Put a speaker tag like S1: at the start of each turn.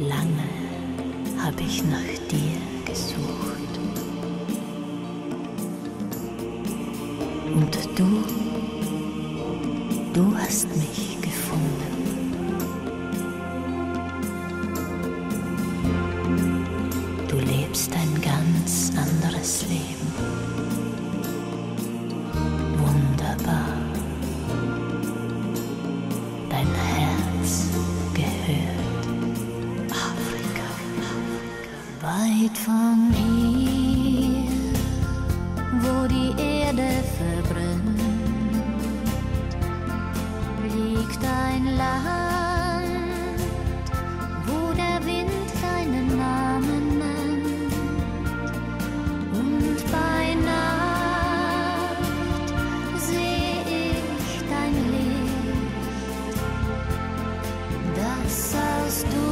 S1: Lange habe ich nach dir gesucht. Und du, du hast mich gefunden. Du lebst ein ganz anderes weit von hier, wo die Erde verbrennt, liegt ein Land, wo der Wind seinen Namen nennt. Und bei Nacht sehe ich dein Licht, das aus du.